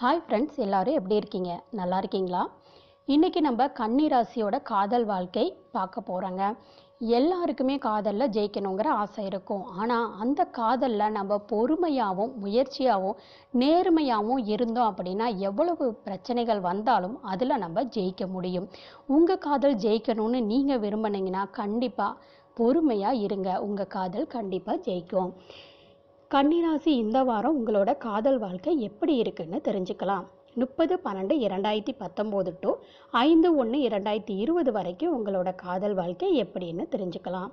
Hi friends எல்லோரும் எப்படி இருக்கீங்க? நல்லா இருக்கீங்களா? இன்றைக்கி நம்ம கன்னிராசியோட காதல் வாழ்க்கை பார்க்க போகிறோங்க எல்லாருக்குமே காதலில் ஜெயிக்கணுங்கிற ஆசை இருக்கும். ஆனால் அந்த காதலில் நம்ம பொறுமையாகவும் முயற்சியாகவும் நேர்மையாகவும் இருந்தோம் அப்படின்னா எவ்வளவு பிரச்சனைகள் வந்தாலும் அதில் நம்ம ஜெயிக்க முடியும். உங்கள் காதல் ஜெயிக்கணும்னு நீங்கள் விரும்பினீங்கன்னா கண்டிப்பாக பொறுமையாக இருங்க. உங்கள் காதல் கண்டிப்பாக ஜெயிக்கும். கன்னிராசி இந்த வாரம் உங்களோட காதல் வாழ்க்கை எப்படி இருக்குன்னு தெரிஞ்சுக்கலாம். முப்பது பன்னெண்டு இரண்டாயிரத்தி பத்தொம்போது டு ஐந்து ஒன்று இரண்டாயிரத்தி இருபது வரைக்கும் உங்களோட காதல் வாழ்க்கை எப்படின்னு தெரிஞ்சுக்கலாம்.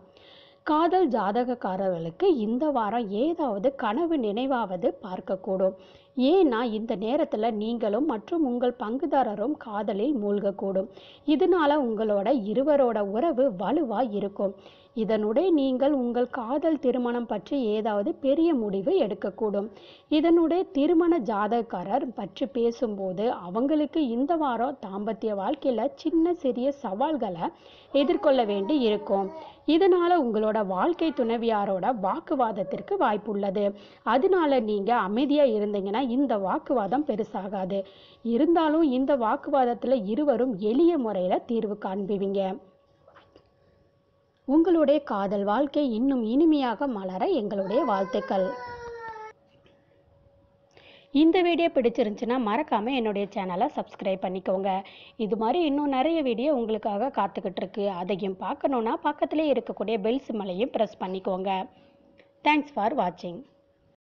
காதல் ஜாதகக்காரர்களுக்கு இந்த வாரம் ஏதாவது கனவு நினைவாவது பார்க்கக்கூடும். ஏன்னா இந்த நேரத்தில் நீங்களும் மற்றும் உங்கள் பங்குதாரரும் காதலில் மூழ்கக்கூடும். இதனால உங்களோட இருவரோட உறவு வலுவாக இருக்கும். இதனுடைய நீங்கள் உங்கள் காதல் திருமணம் பற்றி ஏதாவது பெரிய முடிவு எடுக்கக்கூடும். இதனுடைய திருமண ஜாதகக்காரர் பற்றி பேசும்போது அவங்களுக்கு இந்த வாரம் தாம்பத்திய வாழ்க்கையில் சின்ன சிறிய சவால்களை எதிர்கொள்ள வேண்டி இருக்கும். இதனால உங்களோட வாழ்க்கை துணைவியாரோட வாக்குவாதத்திற்கு வாய்ப்புள்ளது. அதனால நீங்க அமைதியா இருந்தீங்கன்னா இந்த வாக்குவாதம் பெருசாகாது. இருந்தாலும் இந்த வாக்குவாதத்துல இருவரும் எளிய முறையில தீர்வு காண்பிவிங்க உங்களுடைய காதல் வாழ்க்கை இன்னும் இனிமையாக மலர எங்களுடைய வாழ்த்துக்கள். இந்த வீடியோ பிடிச்சிருந்துச்சுன்னா மறக்காமல் என்னுடைய சேனலை சப்ஸ்கிரைப் பண்ணிக்கோங்க. இது மாதிரி இன்னும் நிறைய வீடியோ உங்களுக்காக காத்துக்கிட்டு இருக்கு. அதையும் பார்க்கணுன்னா பக்கத்திலே இருக்கக்கூடிய பெல் சிம்மலையும் ப்ரெஸ் பண்ணிக்கோங்க. தேங்க்ஸ் ஃபார் வாட்சிங்